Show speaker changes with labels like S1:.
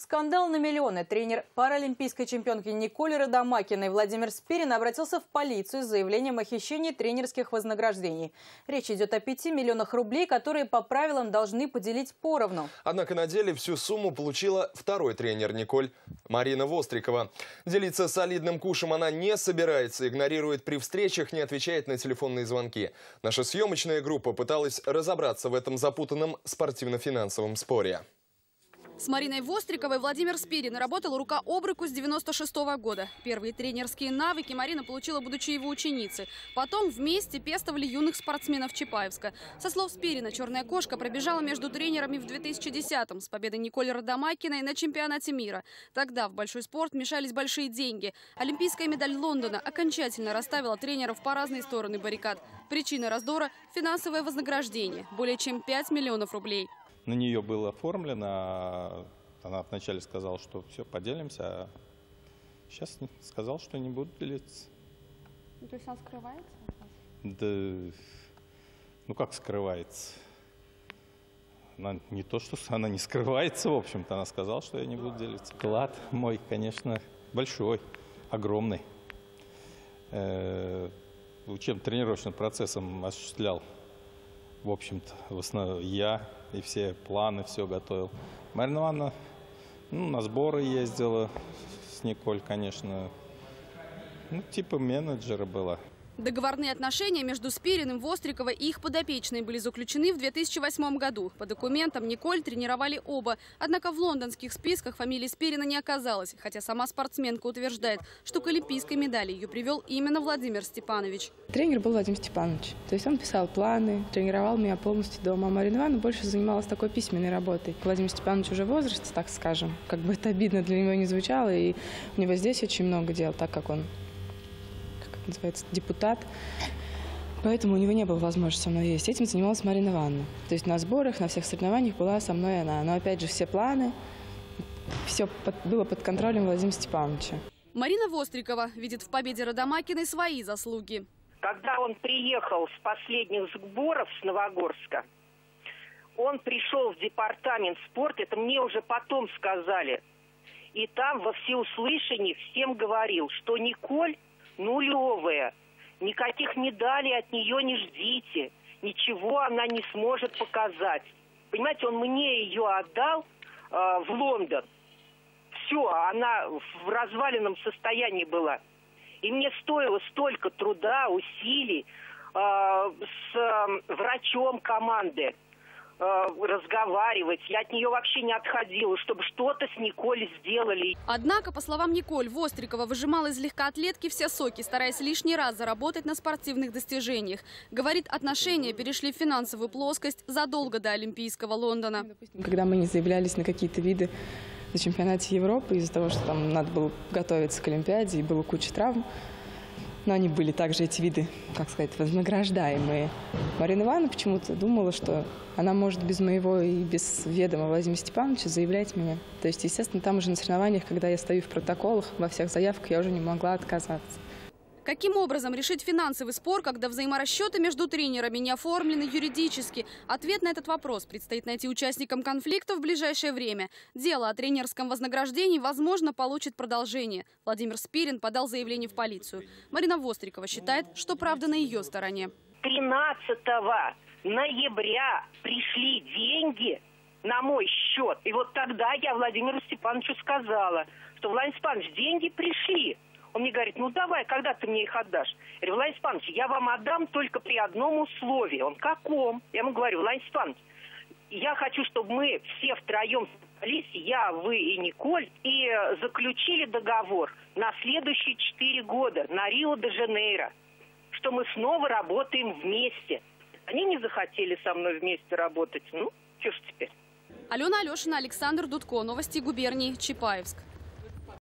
S1: Скандал на миллионы. Тренер паралимпийской чемпионки Николь Родомакиной Владимир Спирин обратился в полицию с заявлением о хищении тренерских вознаграждений. Речь идет о 5 миллионах рублей, которые по правилам должны поделить поровну.
S2: Однако на деле всю сумму получила второй тренер Николь Марина Вострикова. Делиться солидным кушем она не собирается, игнорирует при встречах, не отвечает на телефонные звонки. Наша съемочная группа пыталась разобраться в этом запутанном спортивно-финансовом споре.
S3: С Мариной Востриковой Владимир Спирин работал рука об руку с 96 -го года. Первые тренерские навыки Марина получила, будучи его ученицей. Потом вместе пестовали юных спортсменов Чапаевска. Со слов Спирина, «Черная кошка» пробежала между тренерами в 2010-м с победой Николи Родомакиной на чемпионате мира. Тогда в большой спорт мешались большие деньги. Олимпийская медаль Лондона окончательно расставила тренеров по разные стороны баррикад. Причина раздора – финансовое вознаграждение – более чем 5 миллионов рублей
S4: на нее было оформлено. Она вначале сказала, что все, поделимся, а сейчас сказал, что не будут делиться.
S3: Ну, то есть она скрывается?
S4: Да, ну как скрывается? Она не то, что она не скрывается, в общем-то, она сказала, что я не буду делиться. Вклад мой, конечно, большой, огромный. Э, учебно-тренировочным процессом осуществлял в общем-то, в основном я и все планы, все готовил. Марина Ивановна ну, на сборы ездила с Николь, конечно. Ну, типа менеджера была.
S3: Договорные отношения между Спириным, Востриковой и их подопечной были заключены в 2008 году. По документам Николь тренировали оба. Однако в лондонских списках фамилии Спирина не оказалось, хотя сама спортсменка утверждает, что к олимпийской медали ее привел именно Владимир Степанович.
S5: Тренер был Владимир Степанович. То есть он писал планы, тренировал меня полностью дома. А Марина Ивановна больше занималась такой письменной работой. Владимир Степанович уже в возрасте, так скажем. Как бы это обидно для него не звучало. И у него здесь очень много дел, так как он называется, депутат. Поэтому у него не было возможности со мной есть. Этим занималась Марина Ивановна. То есть на сборах, на всех соревнованиях была со мной она. Но опять же все планы, все под, было под контролем Владимира Степановича.
S3: Марина Вострикова видит в победе Родомакиной свои заслуги.
S6: Когда он приехал с последних сборов с Новогорска, он пришел в департамент спорта, это мне уже потом сказали, и там во всеуслышании всем говорил, что Николь нулевая. Никаких медалей от нее не ждите. Ничего она не сможет показать. Понимаете, он мне ее отдал э, в Лондон. Все, она в разваленном состоянии была. И мне стоило столько труда, усилий э, с э, врачом команды разговаривать. Я от нее вообще не отходила, чтобы что-то с Николь сделали.
S3: Однако, по словам Николь, Вострикова выжимала из легкоатлетки все соки, стараясь лишний раз заработать на спортивных достижениях. Говорит, отношения перешли в финансовую плоскость задолго до Олимпийского Лондона.
S5: Когда мы не заявлялись на какие-то виды на чемпионате Европы из-за того, что там надо было готовиться к Олимпиаде и было куча травм, но они были также эти виды, как сказать, вознаграждаемые. Марина Ивановна почему-то думала, что она может без моего и без ведома Владимира Степановича заявлять меня. То есть, естественно, там уже на соревнованиях, когда я стою в протоколах, во всех заявках, я уже не могла отказаться.
S3: Каким образом решить финансовый спор, когда взаиморасчеты между тренерами не оформлены юридически? Ответ на этот вопрос предстоит найти участникам конфликта в ближайшее время. Дело о тренерском вознаграждении, возможно, получит продолжение. Владимир Спирин подал заявление в полицию. Марина Вострикова считает, что правда на ее стороне.
S6: 13 ноября пришли деньги на мой счет. И вот тогда я Владимиру Степановичу сказала, что Владимир Степанович, деньги пришли. Он мне говорит, ну давай, когда ты мне их отдашь? Я говорю, Владимир Степанович, я вам отдам только при одном условии. Он, каком? Я ему говорю, Владимир Степанович, я хочу, чтобы мы все втроем собрались, я, вы и Николь, и заключили договор на следующие четыре года на Рио-де-Жанейро, что мы снова работаем вместе. Они не захотели со мной вместе работать. Ну, что ж теперь.
S3: Алена Алешина, Александр Дудко. Новости губернии. Чапаевск.